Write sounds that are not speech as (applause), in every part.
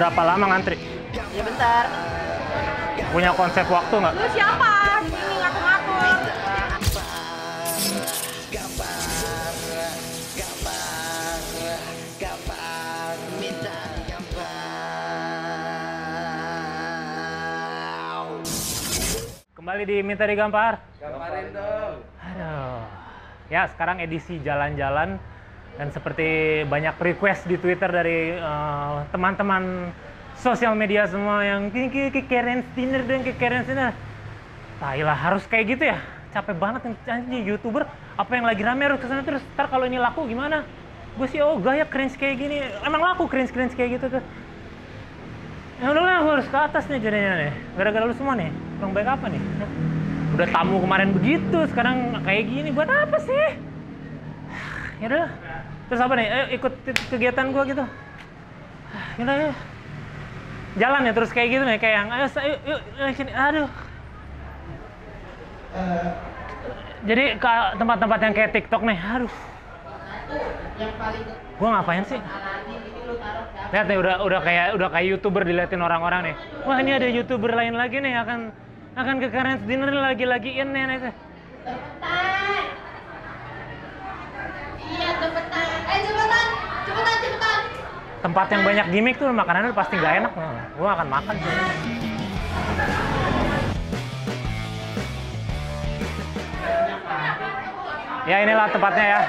Berapa lama ngantri? Ya bentar. Punya konsep waktu nggak? Lu siapa? Di sini ngatur-ngatur. Kembali di Minta Digampar. Gamparin dong. Aduh. Ya, sekarang edisi jalan-jalan dan seperti banyak request di Twitter dari eh, teman-teman sosial media semua yang ke ke keren dinner dan ke keren dinner. Tailah harus kayak gitu ya. Capek banget anjing youtuber apa yang lagi rame harus ke sana terus ntar kalau ini laku gimana? Gue sih oh gaya cringe kayak gini. Emang laku cringe cringe kayak gitu tuh. Ya udahlah, gue harus ke atas nih jadinya nih. Gara-gara lu semua nih. Kurang baik apa nih? Udah tamu kemarin begitu, sekarang kayak gini. Buat apa sih? Ya udah. Terus apa nih? Ayo ikut kegiatan gua gitu. Ya udah, ya. Jalan ya terus kayak gitu nih, kayak yang ayo, ayo, yuk, sini. Aduh. Jadi ke tempat-tempat yang kayak TikTok nih, aduh. Gua ngapain sih? Lihat nih udah udah kayak udah kayak youtuber diliatin orang-orang nih. Wah ini ada youtuber lain lagi nih akan akan ke Karen Dinner lagi-lagi ini nih. Tempat yang banyak gimmick tuh makanannya pasti nggak enak. Gua akan makan sih. Ya inilah tempatnya ya.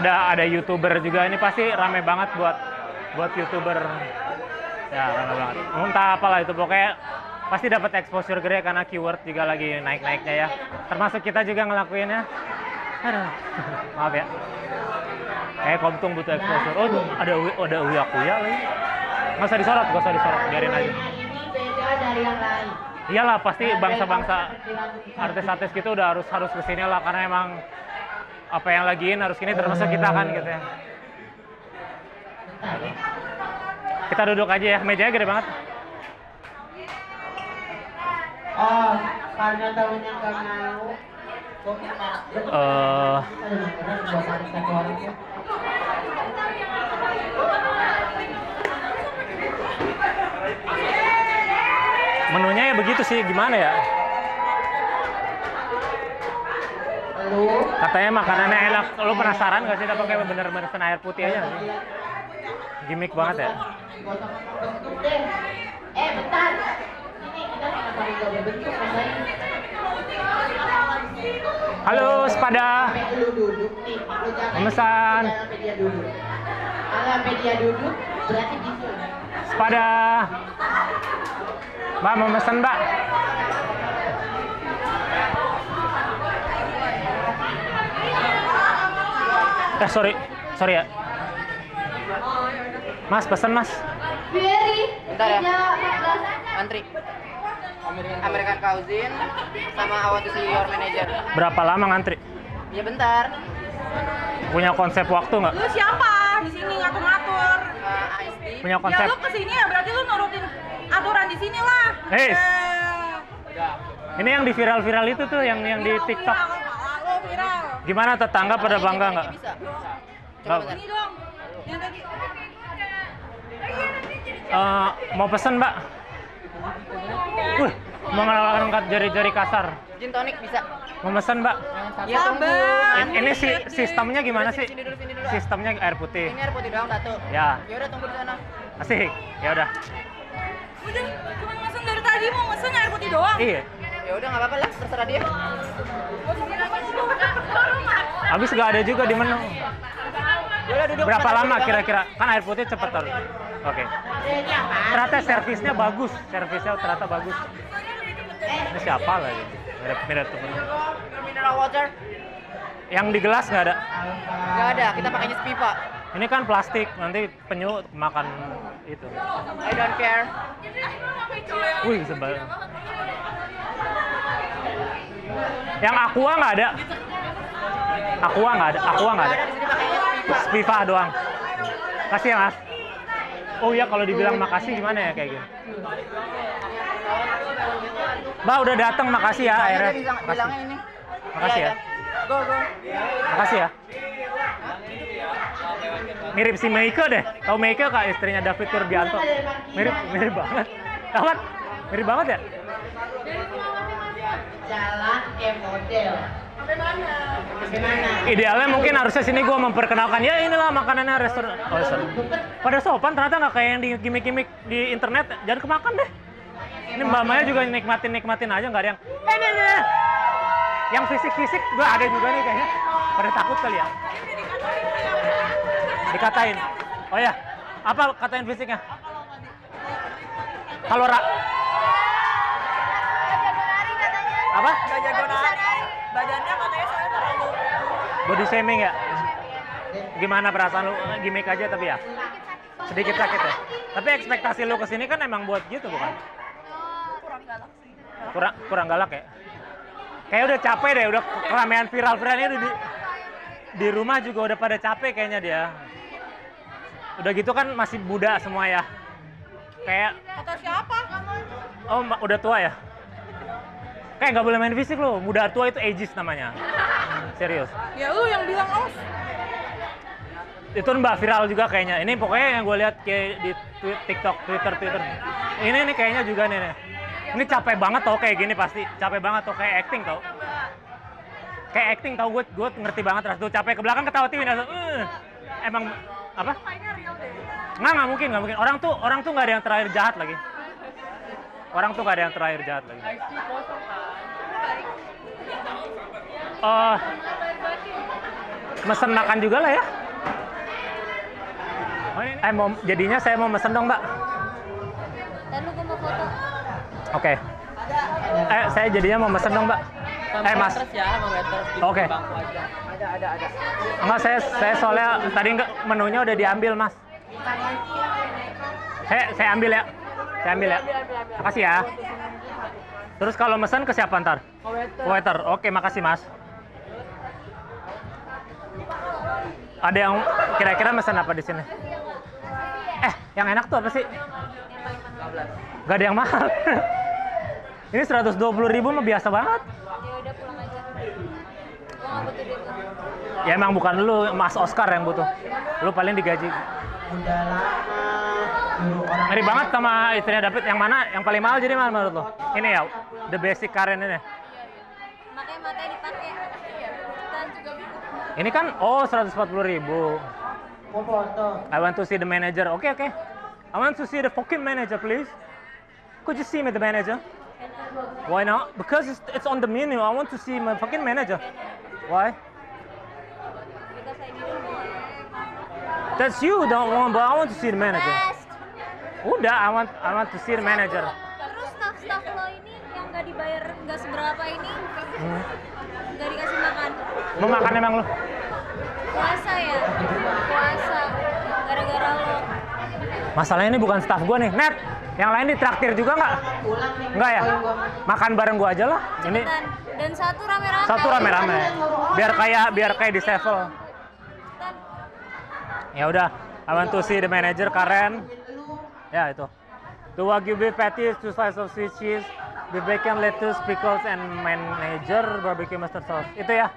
Ada ada youtuber juga ini pasti rame banget buat buat youtuber. Ya rame banget. Entah apalah itu pokoknya pasti dapat exposure gede karena keyword juga lagi naik-naiknya ya. Termasuk kita juga ngelakuinnya. Aduh, (laughs) maaf ya. Kayak Komtung butuh exposure. Oh, ada ada Uya Kuya lagi. Nggak usah disorot, nggak usah disorot, biarin aja. Iyalah, pasti bangsa-bangsa artis-artis gitu udah harus harus ke sini lah karena emang apa yang lagiin harus ini termasuk kita kan gitu ya. Kita duduk aja ya, mejanya gede banget. Oh, karena tahunya nggak mau. Kok kita? Eh, Buat ada satu orang ya. Menunya ya begitu sih, gimana ya? Katanya makanannya enak. Lu penasaran gak sih? Apa kayak bener-bener air putih aja? sih? Gimmick banget ya. Eh, bentar. Halo, sepada. Pemesan. duduk. Kalau sampai dia duduk, berarti. Sepada. Mbak mau mesen mbak? Eh sorry, sorry ya. Mas pesen mas. Berry. Bentar ya. Tiga, Antri. American Cousin sama I want to see your manager. Berapa lama ngantri? Ya bentar. Punya konsep waktu nggak? Lu siapa? Di sini ngatur-ngatur. ISD. Punya konsep? Ya lu ke sini ya berarti lu nurutin aturan di sini lah. Hei. Eh. Ini yang di viral-viral itu tuh, yang yang di TikTok. viral, viral. Gimana tetangga pada bangga nggak? Ini dong. Yang tadi. Eh, mau pesen mbak? Wih, jari-jari kasar. Gin tonic bisa. Mau pesen mbak? Ya Ini si sistemnya gimana sih? Sini dulu, sini dulu. Sistemnya air putih. Ini air putih doang satu. Ya, Ya udah tunggu di sana. asik. Ya udah. Udah, cuma mesen dari tadi mau mesen air putih doang. Iya. Ya udah nggak apa-apa lah, terserah dia. Habis nggak ada juga di menu. Ya. Berapa lama kira-kira? Kan air putih cepet harus. Oke. Ternyata servisnya bagus. Servisnya ternyata bagus. Ini siapa lagi? Mirip-mirip temen. Bang. Mineral water? Yang di gelas nggak ada. Nggak ada, kita pakainya Spiva. Ini kan plastik. Nanti penyu makan itu. I don't care. Wih, sebal. Yang aqua nggak ada. Aqua nggak ada. Aqua nggak ada. Spiva. Doang. Kasih ya mas. Oh iya kalau dibilang makasih gimana ya kayak gini? Mbak udah datang makasih ya akhirnya. Makasih. Makasih ya. Makasih ya. Mirip si Meike deh. Tahu Meike kak istrinya David Turbianto? Mirip mirip banget. Kawan, mirip banget ya? Jalan ke model. Sampai mana? Idealnya mungkin harusnya sini gue memperkenalkan ya inilah makanannya restoran. Oh, sorry. Pada sopan ternyata nggak kayak yang di gimmick-gimmick di internet. Jangan kemakan deh. Ini Mbak Maya juga nikmatin nikmatin aja nggak ada yang. Eh, nih, nih. Yang fisik-fisik gue ada juga nih kayaknya. Pada takut kali ya. Dikatain. Oh ya, apa katain fisiknya? Kalau ra apa? Gak jago nari. Badannya katanya saya terlalu Body shaming ya? Gimana perasaan lu? Gimmick aja tapi ya? Sedikit sakit ya? Tapi ekspektasi lu ke sini kan emang buat gitu bukan? kurang galak sih. Kurang, kurang galak ya? Kayak udah capek deh, udah keramaian viral-viral ini udah di, di rumah juga udah pada capek kayaknya dia. Udah gitu kan masih muda semua ya. Kayak, Kata siapa? oh ma- udah tua ya? Kayak nggak boleh main fisik lo, muda tua itu ageist namanya. Serius. Ya lu yang bilang aus. itu mbak viral juga kayaknya ini pokoknya yang gue lihat kayak di twi- TikTok Twitter Twitter ini nih kayaknya juga nih, nih. ini capek banget tau kayak gini pasti capek banget tau kayak acting tau kayak acting tau gue gue ngerti banget ras tuh capek ke belakang ketawa langsung "Eh." emang apa nggak nggak mungkin nggak mungkin orang tuh orang tuh nggak ada yang terakhir jahat lagi orang tuh nggak ada yang terakhir jahat lagi Eh, mesen makan juga lah ya eh, mau, jadinya saya mau mesen dong, Mbak. Dan lu gua mau foto. Oke. Eh, saya jadinya mau mesen dong, Mbak. Eh, Mas. ya, Oke. Ada, ada, ada. Enggak, saya saya soalnya tadi enggak menunya udah diambil, Mas. Saya saya ambil ya. Saya ambil ya. Makasih ya. Terus kalau mesen ke siapa ntar? Waiter. Oke, makasih, Mas. Ada yang kira-kira mesen apa di sini? Eh, yang enak tuh apa sih? Gak ada yang mahal. (laughs) Ini 120 ribu mah biasa banget. Ya udah pulang aja. Gua nggak butuh duit lu. Ya emang bukan lu, Mas Oscar yang butuh. Lu paling digaji. Udah lama dulu orang Ngeri banget sama istrinya David. Yang mana? Yang paling mahal jadi mana menurut lo? Ini ya, the basic Karen ini. Makanya matanya dipakai. Dan juga. Ini kan, oh 140 ribu. mau foto. I want to see the manager. Oke, oke. I want to see the fucking manager, please. Could you see me the manager? Why not? Because it's, it's on the menu. I want to see my fucking manager. Why? Because I didn't want. That's you don't want, but I want to see the manager. Best. Udah, I want I want to see the manager. Terus staff-staff lo ini yang nggak dibayar nggak seberapa ini Hmm. nggak dikasih makan. Mau makan emang lu? Puasa ya? Puasa. Gara-gara lo. Masalahnya ini bukan staff gua nih. Net, yang lain ditraktir juga nggak? Nggak ya? Makan bareng gua aja lah. Ini Dan, dan satu rame-rame. satu rame-rame. Biar kayak biar kayak di Sevel. Ya udah, I want to see the manager Karen. Ya itu. The wagyu beef patties, two slices of sweet cheese, the bacon, lettuce, pickles, and manager barbecue mustard sauce. Itu ya.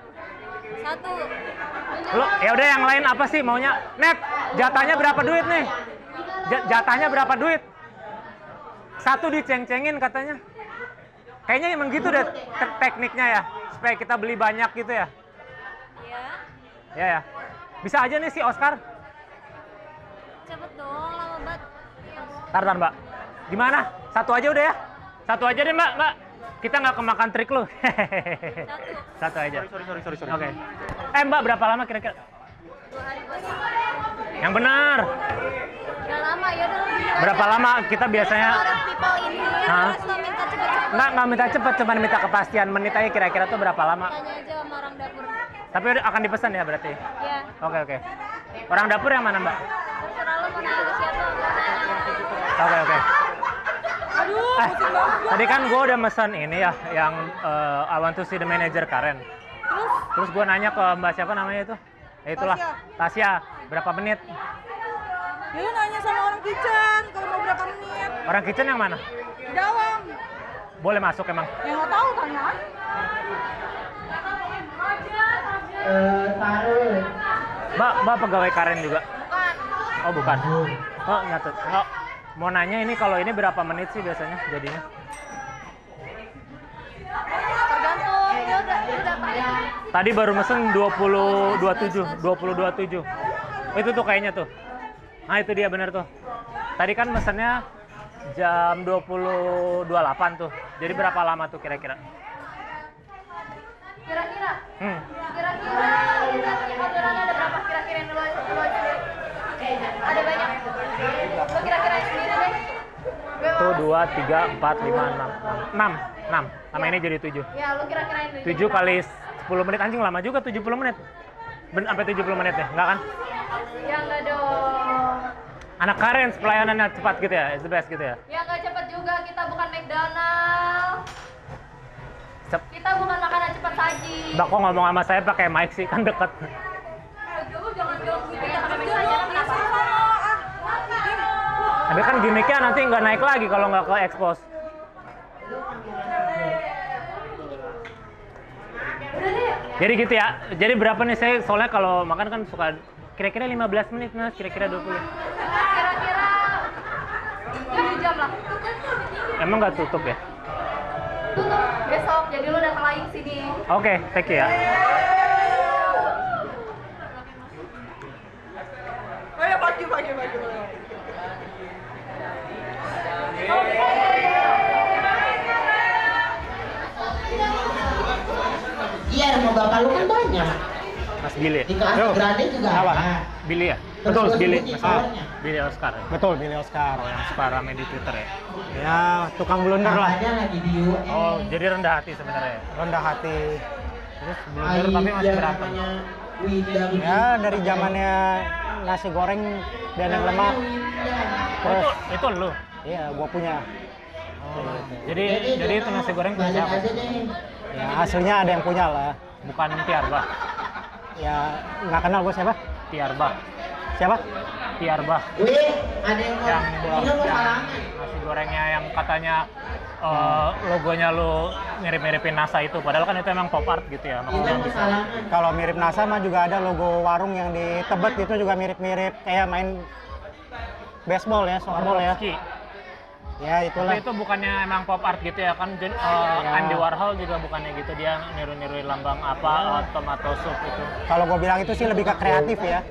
satu. Lu ya udah yang lain apa sih maunya? Net, jatahnya berapa duit nih? Ja- jatahnya berapa duit? Satu diceng-cengin katanya. Kayaknya emang gitu deh te- tekniknya ya, supaya kita beli banyak gitu ya. Ya. Ya ya. Bisa aja nih si Oscar. Cepet dong, lama banget. Tar, tar, Mbak. Gimana? Satu aja udah ya? Satu aja deh, Mbak. Mbak. Kita nggak kemakan trik lu. Satu. (laughs) Satu aja. Sorry, sorry, sorry, sorry. Oke. Eh, Mbak, berapa lama kira-kira? Dua hari puasa. Yang benar. Udah lama ya udah. Berapa lama kita biasanya? Ini Hah? Nggak, nggak minta cepet, cuma minta kepastian menit aja kira-kira tuh berapa lama. Tanya aja sama orang dapur. Tapi udah akan dipesan ya berarti? Ya, Oke, oke. Orang dapur yang mana, Mbak? terserah lo mau nanya ke siapa. Oke, oke. Aduh, Eh, tadi kan gue udah pesan ini ya, yang eh, I want to see the manager Karen. Terus Terus gue nanya ke Mbak siapa namanya itu? Ya itulah, Tasya. Berapa menit? ya lu nanya sama orang kitchen kalau mau berapa menit. Orang kitchen yang mana? Di dalam. Boleh masuk emang? Ya nggak tahu tanya aja. Eh, taruh. Mbak, Mbak pegawai Karen juga? Bukan. Oh bukan. Oh nyatet. Oh, mau nanya ini kalau ini berapa menit sih biasanya jadinya? Tergantung ya udah ya udah ya. Tadi baru mesen 20 27 20 27. Oh, itu tuh kayaknya tuh. Nah, itu dia bener tuh. Tadi kan mesennya jam 20 28 tuh. Jadi berapa lama tuh kira-kira? Kira-kira Hmm. kira-kira orderannya ada berapa kira-kira yang lu lu ajuin? Ada banyak. Lu kira-kira sendiri deh. Gue Tuh mau- 2 3 4 5 6 6 6. Sama ini jadi 7. Ya, lu kira-kira yang 7 kali 10 menit anjing lama juga 70 menit. Ben, sampai 70 menit ya? Enggak kan? Ya enggak dong. Anak karen pelayanannya cepat gitu ya, is the best gitu ya. Ya enggak cepet juga, kita bukan McDonald. Cep. Kita bukan makanan cepat saji. Mbak kok ngomong sama saya pakai mic sih, kan deket. Lu jangan ganggu kita pakai mic saja kenapa? Tapi kan gimmicknya nanti nggak naik lagi kalau nggak ke expose. Jadi gitu ya. Jadi berapa nih saya soalnya kalau makan kan suka kira-kira 15 menit mas, kira-kira 20. Kira-kira 7 jam lah. Emang nggak tutup ya? Tutup besok, jadi lu datang lagi sini. Oke, thank you ya. Oh ya pagi pagi pagi. Iya, rumah bapak lu kan banyak. Mas Billy. Di kelas Yo, Grande juga Apa? ada. Billy ya? Terus Betul, Billy. Mas soalnya. Billy Oscar. ya? Betul, Billy Oscar. Oh, yang suka rame di Twitter ya? Ya, tukang blunder lah. Lagi di UN. Oh, jadi rendah hati sebenarnya ya? Rendah hati. Terus blunder tapi masih berantem. Ya, dari zamannya nasi goreng dan yang lemak. Oh, Terus, itu, itu lu? iya, gua punya. Oh, jadi, jadi itu nasi goreng punya siapa? Ya, aslinya ada yang punya lah. Bukan Tiarba? Ya, nggak kenal gua siapa? Tiarba? Siapa? Tiarba? Wih, ada yang mau yang yang salangan. nasi gorengnya yang katanya eh, logonya lu mirip-miripin NASA itu padahal kan itu emang pop art gitu ya maksudnya salangan. Kalau mirip NASA mah juga ada logo warung yang di Tebet itu juga mirip-mirip kayak main baseball ya, softball ya. Ya, itulah. tapi itu bukannya emang pop art gitu ya kan Jen- eh, Ya. Andy Warhol juga bukannya gitu dia niru-niruin lambang apa eh, tomato soup itu Kalau gua bilang itu sih lebih ke kreatif ya.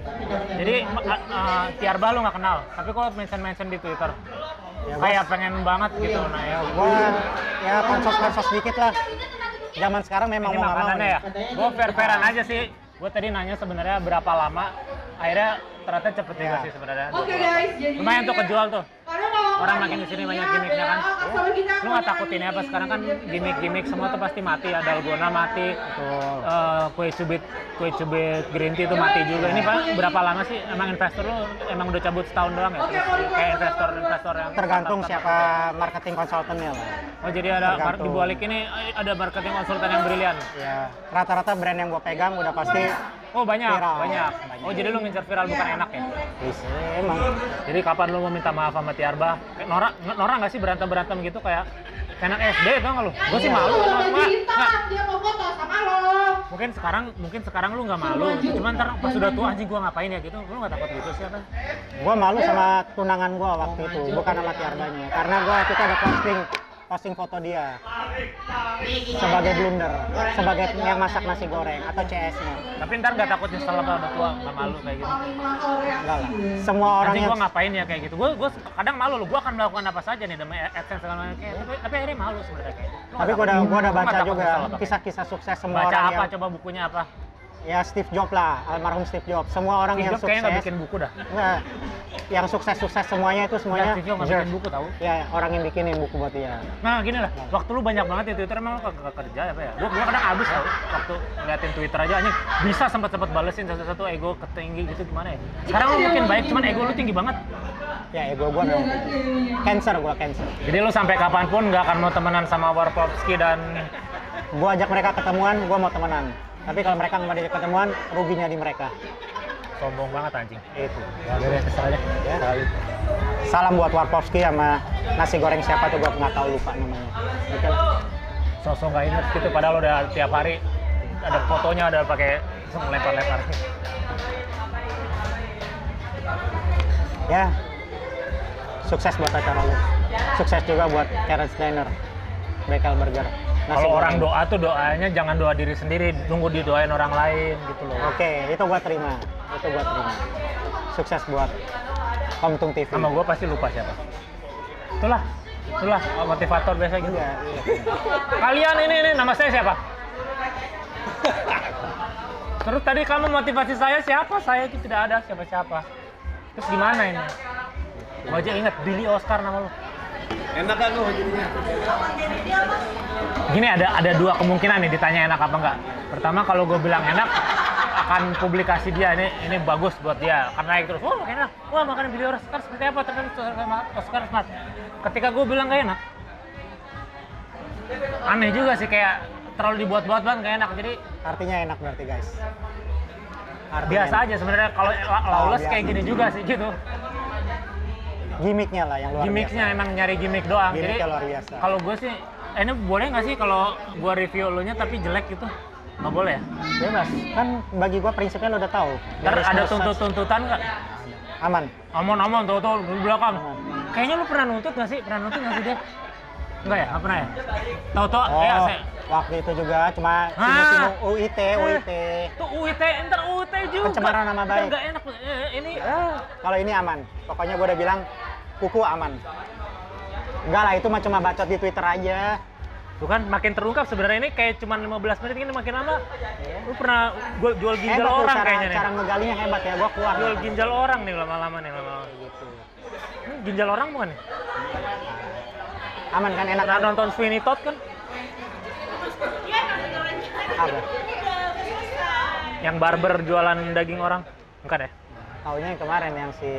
jadi eh, eh, Tiarba lu nggak kenal tapi kok mention-mention di Twitter Ya, kayak pengen banget gitu nah ya Gua ya pansos-pansos dikit lah. Zaman sekarang memang ini mau nggak mau. makanannya ya nih. gue fair-fairan aja sih gue tadi nanya sebenarnya berapa lama akhirnya ternyata cepet juga Ya. sih sebenarnya Oke guys, jadi lumayan tuh kejual tuh orang makin ke sini banyak gimmicknya kan. Lu nggak takut ini. Apa sekarang kan gimmick-gimmick semua tuh pasti mati. Ya dalgona mati. Eh, kue cubit kue cubit green tea itu mati juga. Ini pak berapa lama sih emang investor lu emang udah cabut setahun doang ya? Terus kayak investor investor yang Tergantung siapa marketing konsultannya lah. oh jadi ada mar- Tergantung. di balik ini ada marketing konsultan yang brilian? Ya, rata-rata brand yang gue pegang udah pasti oh banyak Viral. banyak. Oh jadi lu ngincer viral bukan enak ya? Bisa emang. jadi kapan lu mau minta maaf sama Tiarba? Kayak Nora Nora nggak sih berantem berantem gitu kayak kayak anak SD tau nggak lu? Gue sih malu Lu sama cinta, dia mau foto sama lo. mungkin sekarang mungkin sekarang lu nggak malu. Cuman ntar pas sudah tua anjing gua ngapain ya gitu? Lu nggak takut gitu sih apa Gue malu sama tunangan gue waktu itu, bukan sama tiarbanya. Karena gue itu ada posting posting foto dia sebagai blunder, sebagai yang masak nasi goreng atau CS-nya. tapi ntar nggak takut nyesel apa udah tua nggak malu kayak gitu Enggak lah. Semua orang anjing yang gua ngapain ya kayak gitu gua gua kadang malu lu gua akan melakukan apa saja nih demi adsense segala macam kayak tapi, tapi akhirnya malu sebenarnya kayak gitu. Tapi gue udah gua udah baca juga kisah-kisah sukses semua baca orang apa yang coba bukunya apa ya Steve Jobs lah, almarhum Steve Jobs. Semua orang Steve yang Jobs kayaknya nggak sukses bikin buku dah Enggak. yang sukses-sukses semuanya itu semuanya Steve Jobs bikin buku tahu Ya, orang yang bikinin buku buat dia. Nah gini lah, waktu lu banyak banget di Twitter emang lu kagak kerja apa ya? Gua, gua kadang abis tau, waktu ngeliatin Twitter aja anjing bisa sempet sempet balesin satu-satu ego ketinggi gitu gimana ya? Sekarang lu makin baik, cuman ego lu tinggi banget. Ya, ego gua memang cancer gua cancer. Jadi lu sampai kapan pun nggak akan mau temenan sama Warpowski dan Gua ajak mereka ketemuan, gua mau temenan. Tapi kalau mereka nggak diajak ketemuan, ruginya di mereka. sombong banget anjing. Itu. Ya aja. Ya. Salam buat Warpowski sama nasi goreng siapa tuh gua nggak tahu lupa namanya. Oke lah. Sosok nggak inget gitu, padahal udah tiap hari ada fotonya ada pakai lempar-lempar. ya sukses buat acara lu sukses juga buat Karen Steiner Bekel Burger Kalau orang goreng. doa tuh doanya jangan doa diri sendiri, nunggu didoain orang lain gitu loh. oke itu gua terima itu gua terima sukses buat Komtung TV Sama gue pasti lupa siapa. Itulah, itulah motivator biasa gitu. Iya, iya. Kalian ini, ini nama saya siapa? (laughs) Terus tadi kamu motivasi saya siapa? Saya itu tidak ada siapa-siapa. Terus gimana ini? Gua aja ingat Billy Oscar nama lu. Enak kan lu jadinya? Gini ada ada dua kemungkinan nih ditanya enak apa enggak. Pertama kalau gue bilang enak akan publikasi dia ini ini bagus buat dia karena naik terus. Wah makan enak. Wah makan Billy Oscar seperti apa ternyata Oscar smart. Ketika gue bilang gak enak, aneh juga sih kayak terlalu dibuat-buat banget gak enak. Jadi artinya enak berarti guys Artinya biasa enak. aja sebenarnya kalau la- lawless kayak gini juga sih gitu. Gimmicknya lah yang luar Gimmicknya biasa. emang nyari gimmick doang. Jadi Gimmicknya luar biasa. kalau gue sih eh, ini boleh nggak sih kalau gue review lo nya tapi jelek gitu? Nggak boleh ya? bebas kan bagi gua prinsipnya lo udah tahu Ntar ada tuntut-tuntutan nggak? aman Aman-aman, tuh tuh di belakang. Kayaknya lu pernah nuntut nggak sih? Pernah nuntut nggak sih dia? Enggak ya? Nggak pernah ya? Tahu-tahu oh ya saya. waktu itu juga cuma sinu-sinu UIT UIT Tuh UIT, ntar UIT juga. Pencemaran nama baik. Nggak enak. Eh, Ini ah. kalau ini aman pokoknya gua udah bilang kuku aman enggak lah itu mah cuma bacot di Twitter aja Tuh kan makin terungkap sebenarnya ini kayak cuma 15 menit ini makin lama. Lu pernah gua jual ginjal hebat orang cara, kayaknya nih. cara ngegalinya hebat ya gua keluar Jual ginjal orang nih lama-lama nih lama-lama gitu. Ini ginjal orang bukan nih? aman kan enak Pernah kan nonton Sweeney Todd kan? apa Yang barber jualan daging orang? Bukan ya? taunya yang kemarin yang si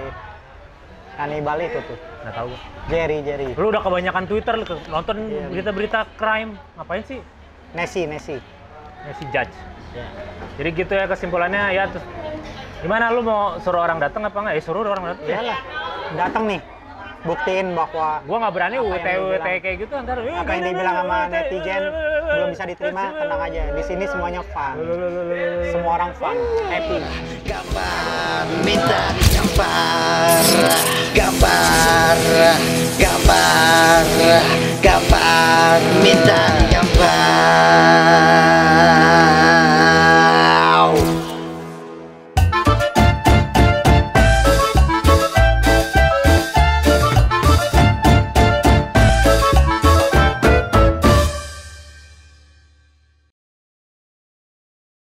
kanibal itu tuh Nggak tahu. Jerry Jerry Lu udah kebanyakan Twitter lu tuh. nonton berita-berita crime. Ngapain sih? Nessie Nessie si judge. Jadi gitu ya kesimpulannya ya terus gimana lu mau suruh orang datang apa enggak? Ya suruh orang datang. Ya. iyalah datang nih buktiin bahwa Gua nggak berani Apa UT yang UT dibilang- kayak gitu ntar. apa yang dibilang sama (laughs) netizen belum bisa diterima tenang aja. Di sini semuanya fun. Semua orang fun. Happy. Gambar minta gambar. Gambar gambar. Gambar minta